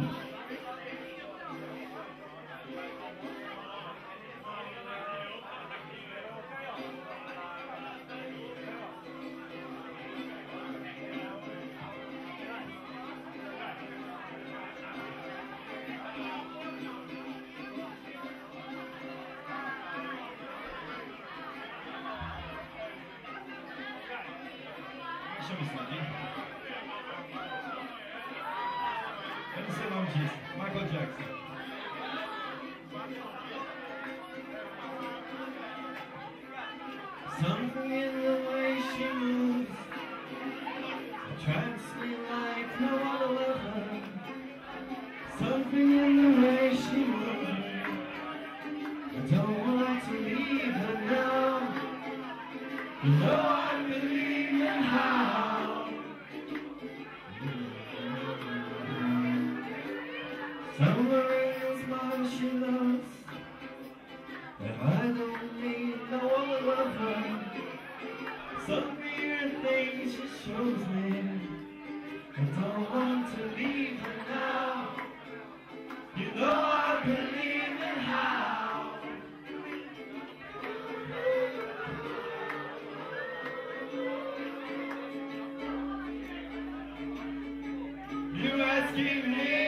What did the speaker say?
Еще раз, disso. Michael Jackson. Something in the way she moves attracts me like no other lover. Something in the way she moves. I don't want to leave her now. You me. I don't want to leave her now. You know I believe in how. You're asking me